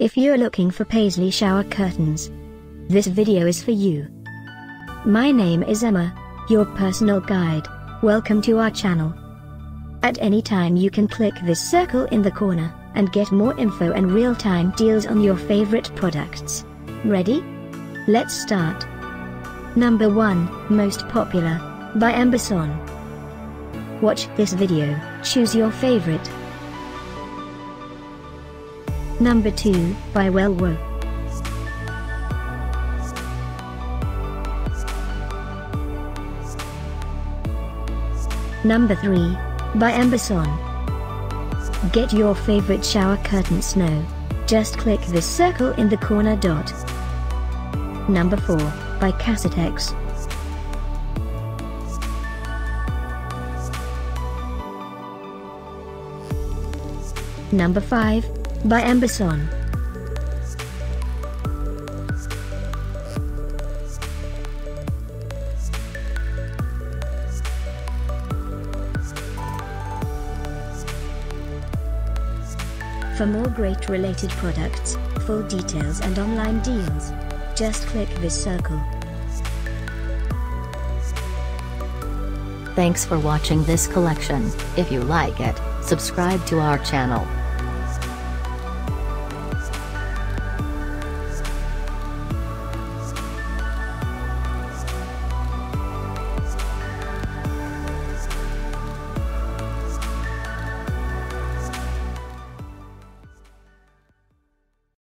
If you're looking for paisley shower curtains, this video is for you. My name is Emma, your personal guide. Welcome to our channel. At any time you can click this circle in the corner, and get more info and real-time deals on your favorite products. Ready? Let's start. Number 1, Most Popular, by Ambesonne. Watch this video, choose your favorite. Number 2, by Wellwo. Number 3, by Ambesonne. Get your favorite shower curtain now. Just click this circle in the corner dot. Number 4, by Kassatex. Number 5, by Ambesonne. For more great related products, full details and online deals, just click this circle. Thanks for watching this collection. If you like it, subscribe to our channel.